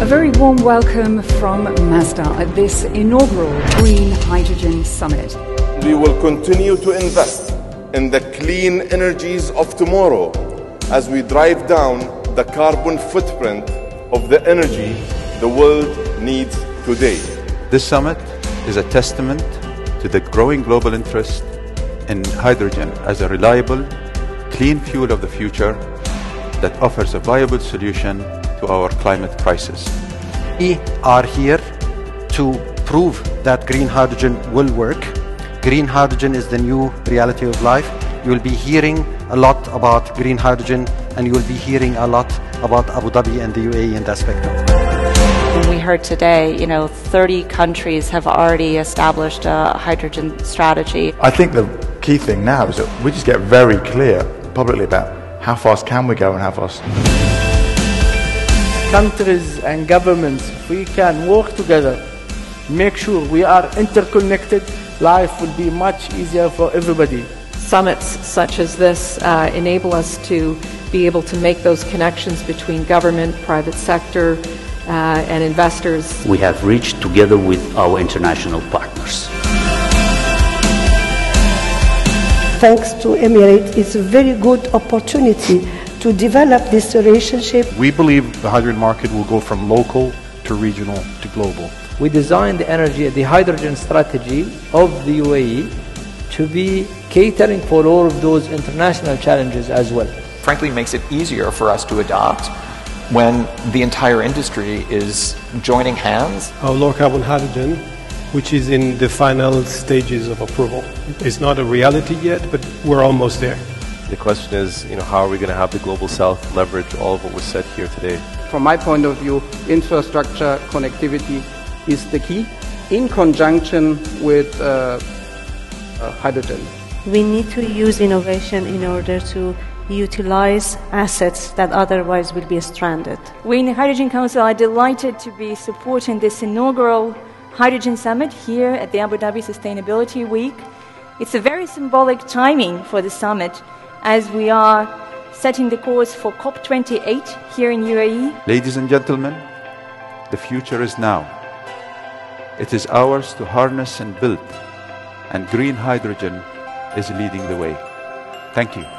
A very warm welcome from Masdar at this inaugural Green Hydrogen Summit. We will continue to invest in the clean energies of tomorrow as we drive down the carbon footprint of the energy the world needs today. This summit is a testament to the growing global interest in hydrogen as a reliable, clean fuel of the future that offers a viable solution to our climate crisis. We are here to prove that green hydrogen will work. Green hydrogen is the new reality of life. You will be hearing a lot about green hydrogen and you will be hearing a lot about Abu Dhabi and the UAE in that spectrum. We heard today, you know, 30 countries have already established a hydrogen strategy. I think the key thing now is that we just get very clear publicly about how fast can we go and how fast countries and governments, if we can work together, make sure we are interconnected, life will be much easier for everybody. Summits such as this uh, enable us to be able to make those connections between government, private sector, uh, and investors. We have reached together with our international partners. Thanks to Emirates, it's a very good opportunity to develop this relationship. We believe the hydrogen market will go from local to regional to global. We designed the energy, the hydrogen strategy of the UAE to be catering for all of those international challenges as well. Frankly, makes it easier for us to adopt when the entire industry is joining hands. Our low carbon hydrogen, which is in the final stages of approval, is not a reality yet, but we're almost there. The question is, you know, how are we going to have the global south leverage all of what was said here today? From my point of view, infrastructure connectivity is the key in conjunction with uh, uh, hydrogen. We need to use innovation in order to utilize assets that otherwise will be stranded. We in the Hydrogen Council are delighted to be supporting this inaugural Hydrogen Summit here at the Abu Dhabi Sustainability Week. It's a very symbolic timing for the summit as we are setting the course for COP28 here in UAE. Ladies and gentlemen, the future is now. It is ours to harness and build, and green hydrogen is leading the way. Thank you.